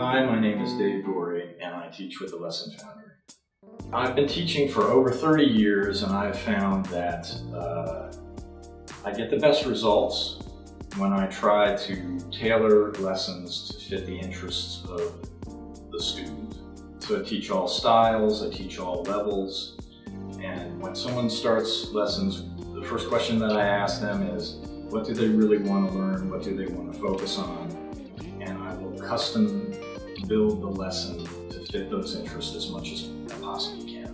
Hi, my name is Dave Gorrie, and I teach with the Lesson Foundry. I've been teaching for over 30 years, and I've found that uh, I get the best results when I try to tailor lessons to fit the interests of the student. So I teach all styles, I teach all levels, and when someone starts lessons, the first question that I ask them is, what do they really want to learn? What do they want to focus on? And I will custom build the lesson to fit those interests as much as I possibly can.